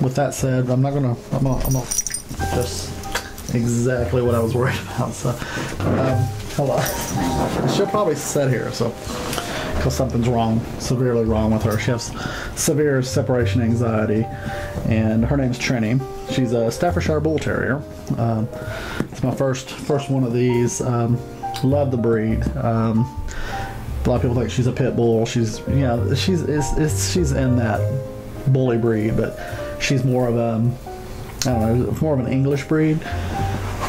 With that said, I'm not gonna. I'm gonna. I'm gonna just exactly what I was worried about. So, um, hold on. She'll probably sit here. So, because something's wrong, severely wrong with her. She has severe separation anxiety, and her name's Trini. She's a Staffordshire Bull Terrier. Um, it's my first first one of these. Um, love the breed. Um, a lot of people think she's a pit bull. She's you know she's it's, it's, she's in that bully breed, but she's more of a I don't know more of an English breed.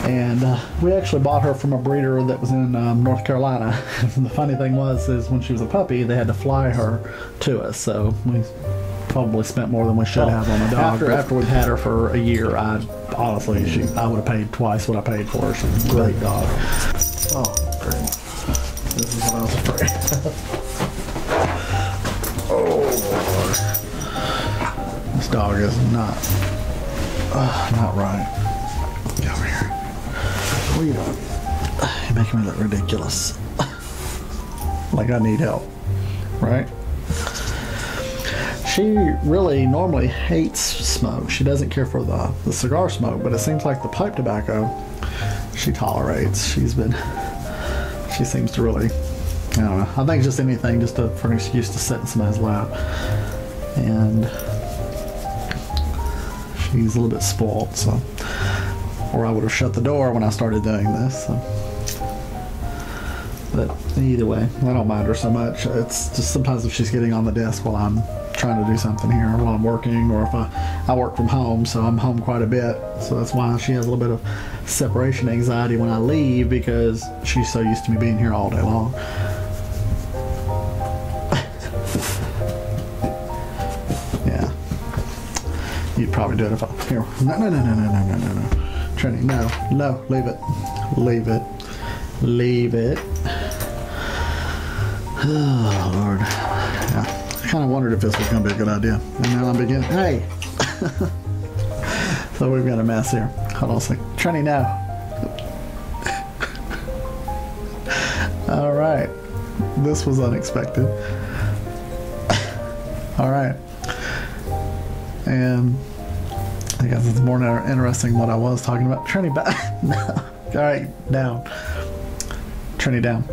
And uh, we actually bought her from a breeder that was in um, North Carolina. the funny thing was, is when she was a puppy, they had to fly her to us. So we probably spent more than we should have on the dog. After, after we've had her for a year, I honestly, she, I would have paid twice what I paid for her. She's a great dog. Oh, great. This is what I was afraid. of. oh, Lord. This dog is not, uh, not right. Get over here. What are you doing? You're making me look ridiculous. like I need help, right? She really normally hates smoke. She doesn't care for the, the cigar smoke, but it seems like the pipe tobacco she tolerates. She's been, she seems to really, I don't know. I think just anything just to, for an excuse to sit in somebody's lap. And she's a little bit spoiled, so. Or I would have shut the door when I started doing this. So. But either way, I don't mind her so much. It's just sometimes if she's getting on the desk while I'm trying to do something here while I'm working, or if I, I work from home, so I'm home quite a bit. So that's why she has a little bit of separation anxiety when I leave because she's so used to me being here all day long. yeah. You'd probably do it if I. Here. No, no, no, no, no, no, no, no, no. Trini, no, no, leave it. Leave it. Leave it. Oh, Lord. Yeah. Kind of wondered if this was going to be a good idea. And now I'm beginning. Hey! so we've got a mess here. Hold on a second. Trini, now. All right. This was unexpected. All right. And I guess it's more interesting what I was talking about. Trini, back. no. All right, down. Trini, down.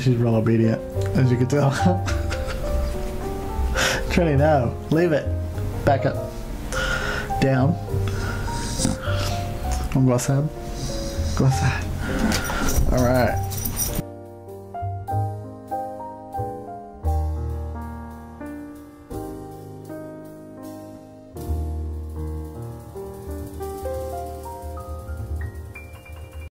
She's real obedient, as you can tell. Trinity, no. Leave it. Back up. Down. On Glass hand. Alright.